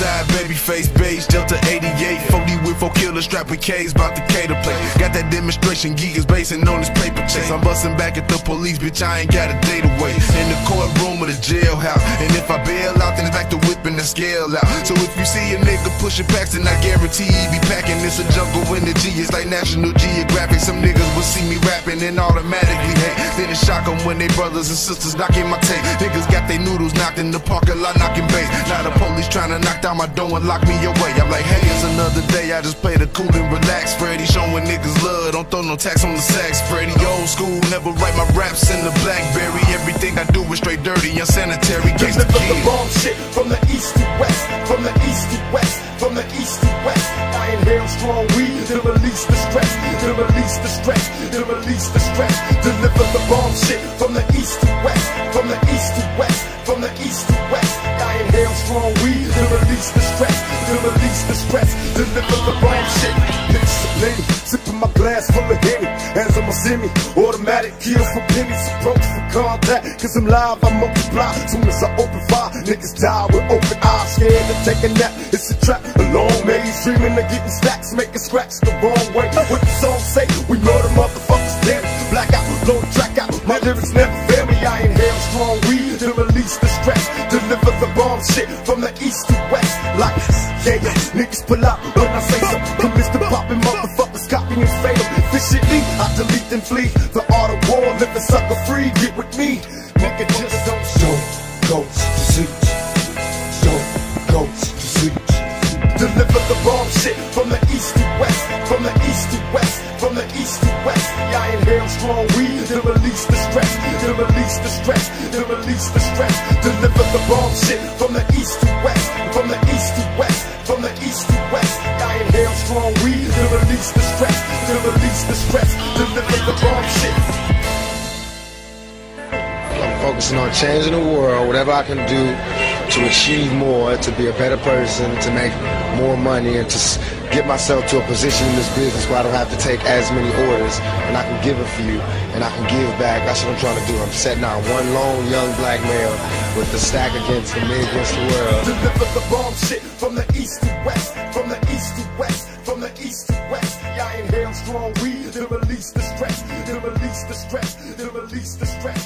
got baby face beige, Delta 88, 40 with 4 killer strap with K's, about to cater play. Got that demonstration, geekers basing on this paper chase. I'm busting back at the police, bitch, I ain't got a day to wait. In the courtroom of the jailhouse, and if I bail out, then it's back to whipping the scale out. So if you see a nigga pushing packs, then I guarantee he be packing. It's a jungle in the G, it's like National Geographic. Some niggas will see me rapping and automatically hate. Then it shock them when they brothers and sisters knocking my tape. Niggas got their noodles knocked in the parking lot, knocking bass. Now the police trying to knock down my door and lock me away. I'm like, hey, it's another day. I just play the cool and relax. Freddy showing niggas love, don't throw no tax on the sax. Freddy old school, never write my raps in the Blackberry. Everything I do is straight dirty, unsanitary. Gangsta the kid. bomb shit from the east to west, from the east to west, from the east to west. I inhale strong weed to release the stress, to release to release the stress. Deliver the bomb shit from the east to west, from the east to west, from the east to west. I inhale strong weed to release the stress, to release the stress. Deliver the bomb shit. Lady, sipping my glass full of henny, hands on my semi, automatic kill for pennies, approach for contact. Cause I'm live, I multiply. Soon as I open fire, niggas die with open eyes, scared to take a nap. It's a trap, a long maze, dreaming of getting stacks, making scratch the wrong way. What the song say? Release the stress, deliver the bomb shit from the east to west. Like, yeah, yeah, niggas pull out when I say so. Come Mr. Poppin', motherfuckers copy and fatal. Efficiently, I delete and flee. The art of war, live the sucker free. Get with me, nigga, just don't show. Ghost to to sleep. Deliver the bomb shit from the east east to west. I inhale strong weed to release the stress, to release the stress, to release the stress. Deliver the bomb shit from the east to west, from the east to west, from the east to west. I inhale strong weed to release the stress, to release the stress. Deliver the bomb shit. I'm focusing on changing the world, whatever I can do to achieve more, to be a better person, to make more money, and to get myself to a position in this business where I don't have to take as many orders, and I can give a few, and I can give back. That's what I'm trying to do. I'm setting out one lone young black male with the stack against the me against the world. Deliver the bomb shit from the east to west, from the east to west, from the east to west. Yeah, I inhale strong weed to release the stress, to release the stress, to release the stress.